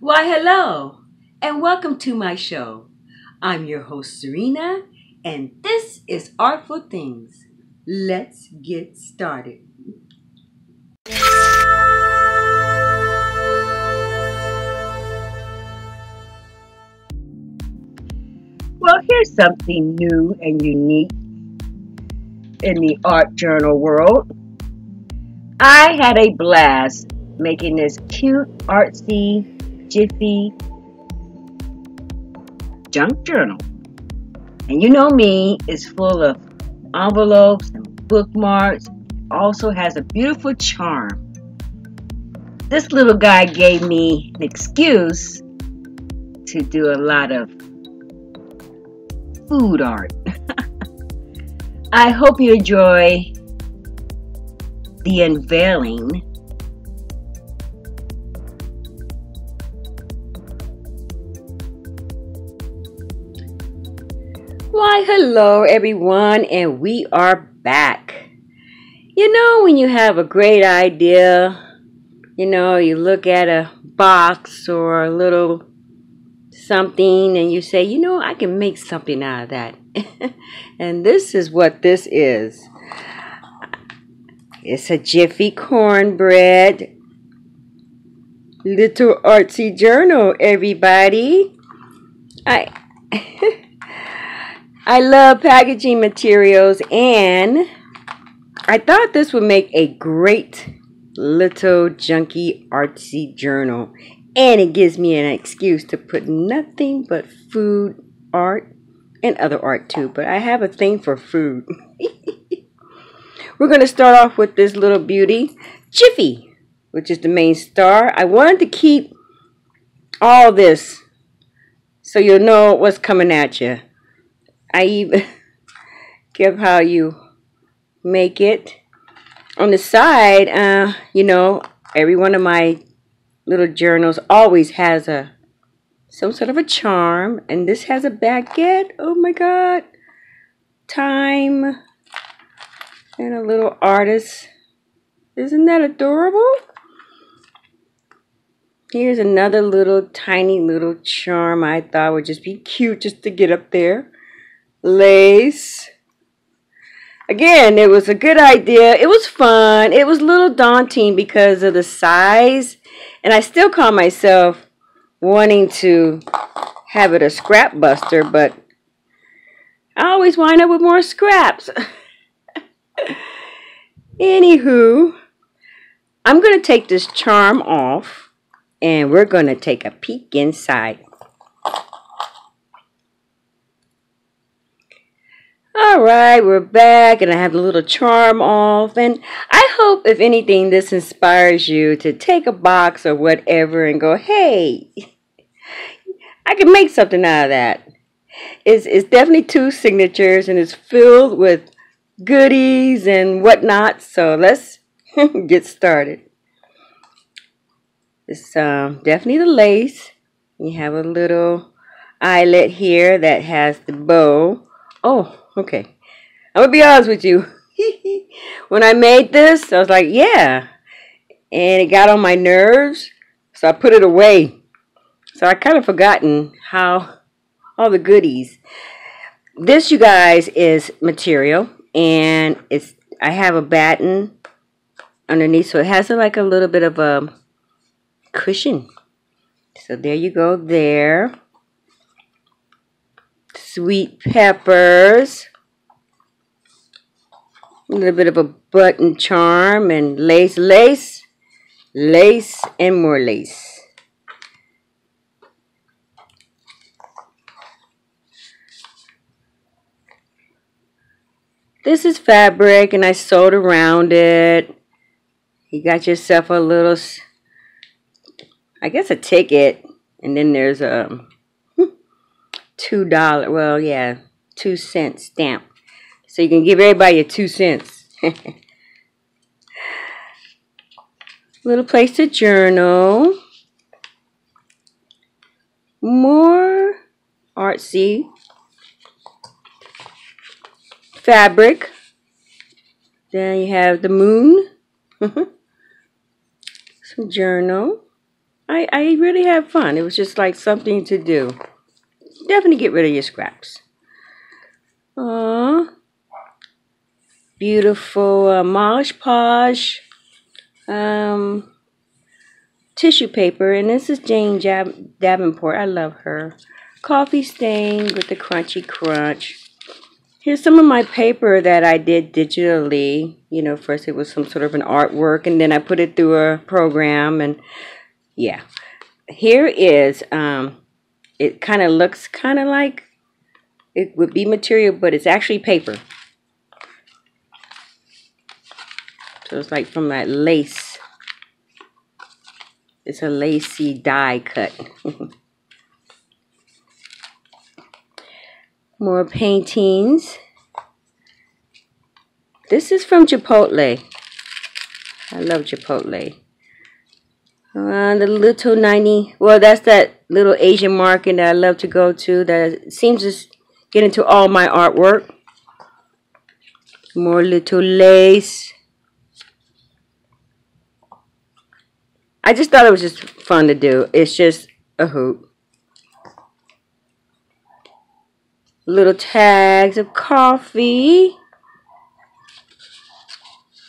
Why, hello, and welcome to my show. I'm your host, Serena, and this is Artful Things. Let's get started. Well, here's something new and unique in the art journal world. I had a blast making this cute, artsy, jiffy junk journal. And you know me, it's full of envelopes and bookmarks. Also has a beautiful charm. This little guy gave me an excuse to do a lot of food art. I hope you enjoy the unveiling Why, hello everyone, and we are back. You know, when you have a great idea, you know, you look at a box or a little something and you say, you know, I can make something out of that. and this is what this is it's a Jiffy cornbread little artsy journal, everybody. I. I love packaging materials and I thought this would make a great little junky artsy journal. And it gives me an excuse to put nothing but food art and other art too. But I have a thing for food. We're going to start off with this little beauty Jiffy which is the main star. I wanted to keep all this so you'll know what's coming at you I even give how you make it. On the side, uh, you know, every one of my little journals always has a some sort of a charm. And this has a baguette. Oh my God. Time. And a little artist. Isn't that adorable? Here's another little tiny little charm I thought would just be cute just to get up there lace. Again, it was a good idea. It was fun. It was a little daunting because of the size. And I still call myself wanting to have it a scrap buster, but I always wind up with more scraps. Anywho, I'm going to take this charm off and we're going to take a peek inside. All right, we're back, and I have the little charm off. And I hope, if anything, this inspires you to take a box or whatever and go, hey, I can make something out of that. It's, it's definitely two signatures, and it's filled with goodies and whatnot. So let's get started. It's um, definitely the lace. You have a little eyelet here that has the bow. Oh, Okay. I'm going to be honest with you. when I made this, I was like, yeah. And it got on my nerves, so I put it away. So I kind of forgotten how all the goodies. This, you guys, is material, and it's I have a batten underneath, so it has a, like a little bit of a cushion. So there you go there sweet peppers, a little bit of a button charm and lace, lace, lace, and more lace. This is fabric and I sewed around it. You got yourself a little, I guess a ticket. And then there's a two dollar well yeah two cent stamp. So you can give everybody a two cents. Little place to journal. More artsy fabric. Then you have the moon. Some journal. I, I really had fun. It was just like something to do. Definitely get rid of your scraps. Aww. Beautiful uh, Mosh Posh um, tissue paper. And this is Jane Jab Davenport. I love her. Coffee stain with the crunchy crunch. Here's some of my paper that I did digitally. You know, first it was some sort of an artwork, and then I put it through a program, and yeah. Here is, um, it kind of looks kind of like it would be material, but it's actually paper. So it's like from that lace. It's a lacy die cut. More paintings. This is from Chipotle. I love Chipotle. Uh, the little 90, well, that's that little Asian market that I love to go to that seems to get into all my artwork. More little lace. I just thought it was just fun to do. It's just a hoop. Little tags of coffee.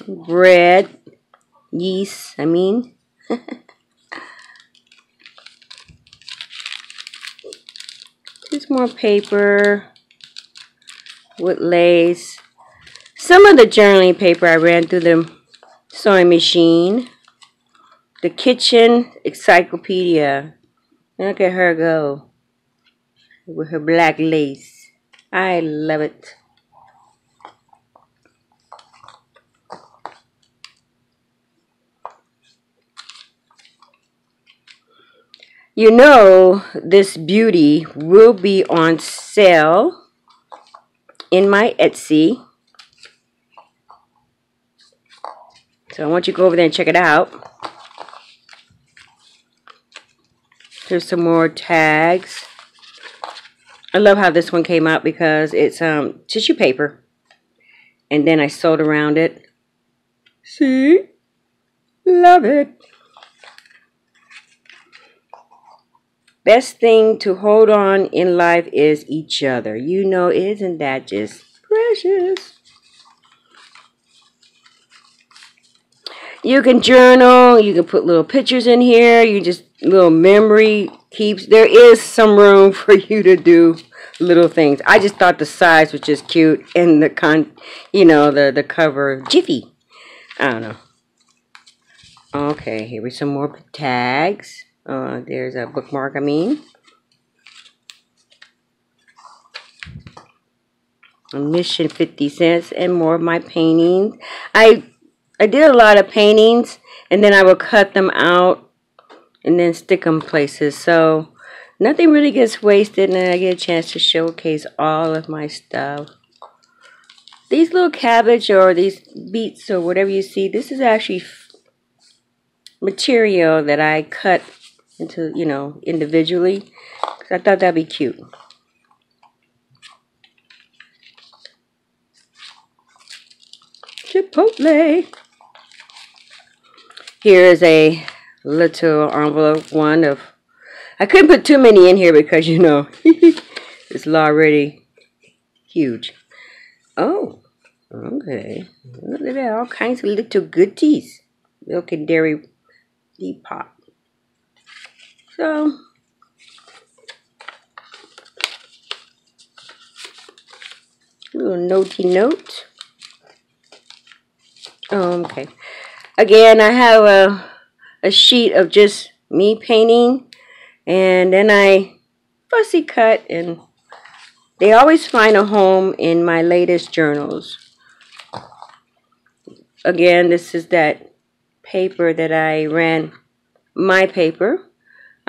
Bread. Yeast, I mean. Just more paper with lace. Some of the journaling paper I ran through the sewing machine. The kitchen encyclopedia. Look at her go with her black lace. I love it. You know this beauty will be on sale in my Etsy. So I want you to go over there and check it out. There's some more tags. I love how this one came out because it's um, tissue paper. And then I sewed around it. See? Love it. Best thing to hold on in life is each other. You know, isn't that just precious? You can journal. You can put little pictures in here. You just little memory keeps. There is some room for you to do little things. I just thought the size was just cute and the con, you know, the the cover Jiffy. I don't know. Okay, here we some more tags. Uh, there's a bookmark, I mean. Mission 50 cents and more of my paintings. I I did a lot of paintings and then I will cut them out and then stick them places. So nothing really gets wasted and I get a chance to showcase all of my stuff. These little cabbage or these beets or whatever you see, this is actually material that I cut into, you know, individually. Because I thought that'd be cute. Chipotle. Here is a little envelope one of, I couldn't put too many in here because, you know, it's already huge. Oh, okay. Look at that, all kinds of little goodies. Milk and dairy depot. So, little notey note. Oh, okay. Again, I have a, a sheet of just me painting. And then I fussy cut and they always find a home in my latest journals. Again, this is that paper that I ran, my paper.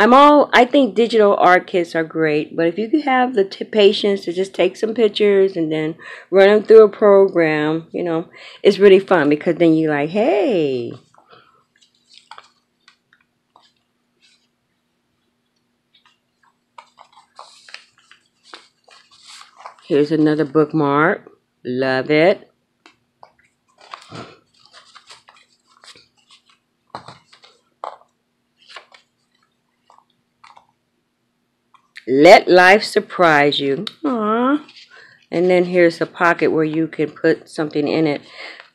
I'm all, I think digital art kits are great, but if you could have the patience to just take some pictures and then run them through a program, you know, it's really fun because then you're like, hey. Here's another bookmark. Love it. Let life surprise you. Aww. And then here's a pocket where you can put something in it.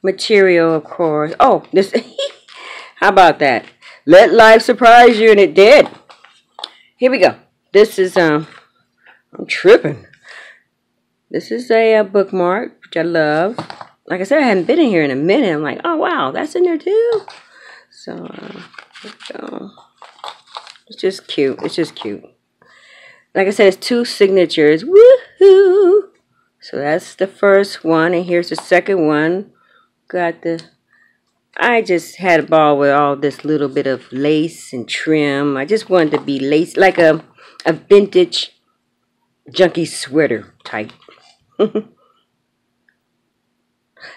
Material, of course. Oh, this. how about that? Let life surprise you, and it did. Here we go. This is um. I'm tripping. This is a, a bookmark, which I love. Like I said, I haven't been in here in a minute. I'm like, oh wow, that's in there too. So, uh, go. It's just cute. It's just cute. Like I said, it's two signatures. Woohoo! So that's the first one, and here's the second one. Got the, I just had a ball with all this little bit of lace and trim. I just wanted to be lace, like a, a vintage junky sweater type.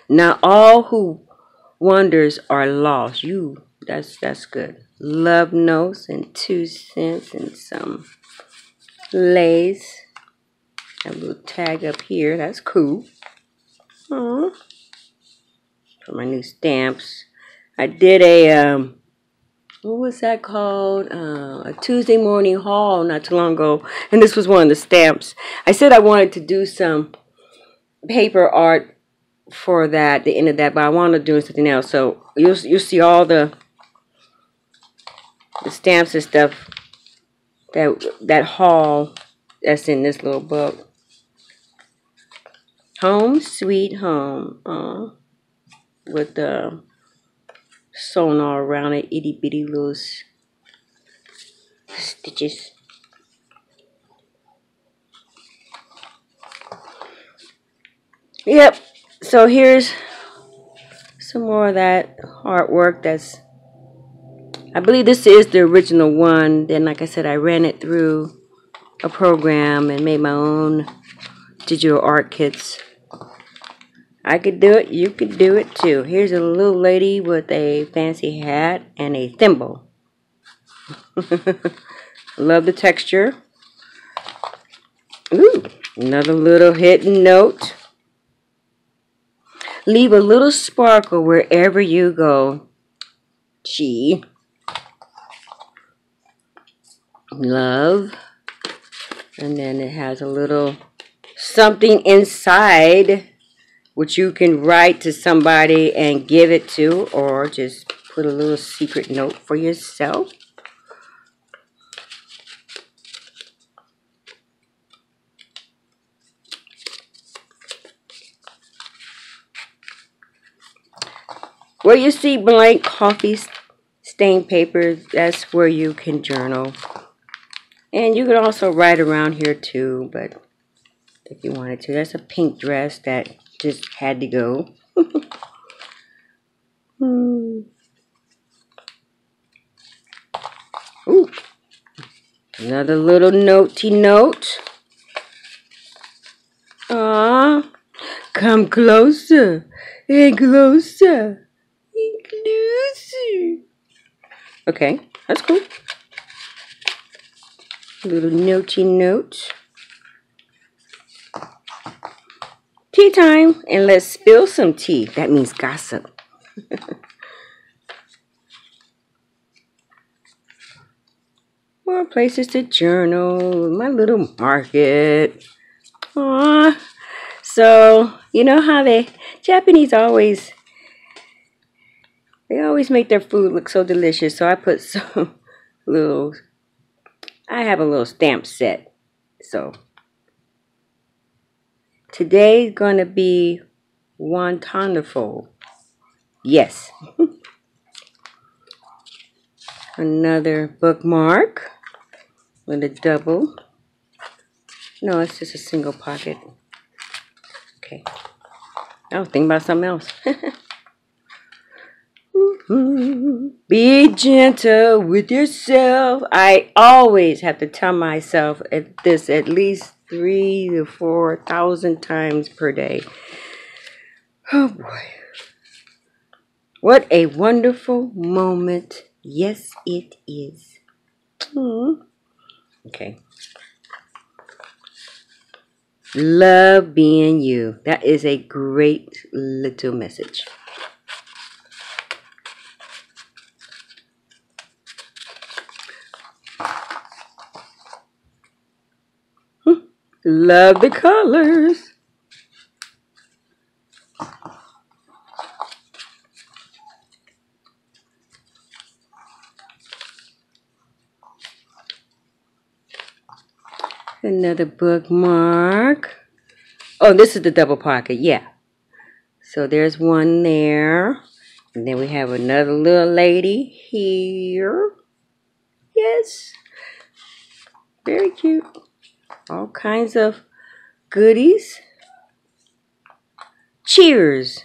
now all who wonders are lost. You, that's that's good. Love notes and two cents and some lace. A little tag up here. That's cool. For my new stamps. I did a, um, what was that called? Uh, a Tuesday morning haul not too long ago. And this was one of the stamps. I said I wanted to do some paper art for that, the end of that, but I wanted to do something else. So you'll, you'll see all the, the stamps and stuff that, that haul that's in this little book. Home Sweet Home. Uh, with the sewn all around it, itty bitty little stitches. Yep, so here's some more of that artwork that's I believe this is the original one. Then, like I said, I ran it through a program and made my own digital art kits. I could do it, you could do it too. Here's a little lady with a fancy hat and a thimble. Love the texture. Ooh, another little hidden note. Leave a little sparkle wherever you go. Gee. Love. And then it has a little something inside which you can write to somebody and give it to or just put a little secret note for yourself. Where you see blank coffee stain paper, that's where you can journal. And you could also write around here too, but if you wanted to. That's a pink dress that just had to go. hmm. Ooh. Another little notey note. Ah, come closer and closer and closer. Okay, that's cool. Little notey note. Tea time, and let's spill some tea. That means gossip. More places to journal. My little market. Aww. So, you know how they, Japanese always, they always make their food look so delicious. So I put some little, I have a little stamp set. So Today's going to be wonderful. Yes. Another bookmark with a double. No, it's just a single pocket. Okay. I was thinking about something else. Be gentle with yourself. I always have to tell myself at this at least three to four thousand times per day. Oh boy. What a wonderful moment. Yes, it is. Hmm. Okay. Love being you. That is a great little message. Love the colors. Another bookmark. Oh, this is the double pocket. Yeah. So there's one there. And then we have another little lady here. Yes. Very cute. All kinds of goodies. Cheers.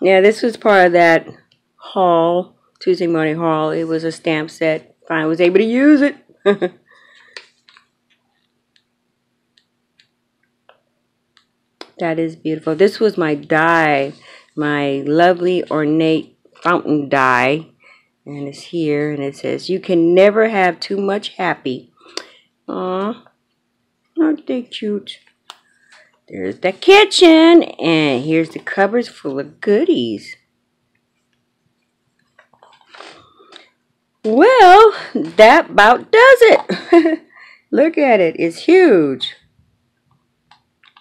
Now this was part of that haul, Tuesday morning haul. It was a stamp set I was able to use it. that is beautiful. This was my die, my lovely ornate fountain die. And it's here, and it says, You can never have too much happy. Aw, aren't they cute? There's the kitchen, and here's the cupboards full of goodies. Well, that about does it. Look at it. It's huge.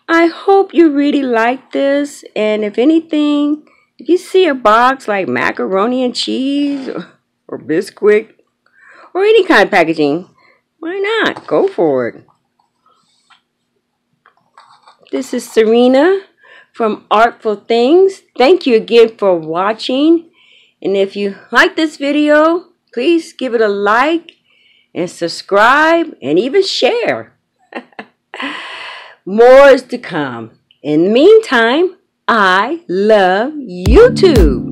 I hope you really like this. And if anything, you see a box like macaroni and cheese or, or Bisquick or any kind of packaging, why not? Go for it. This is Serena from Artful Things. Thank you again for watching. And if you like this video, Please give it a like and subscribe and even share. More is to come. In the meantime, I love YouTube.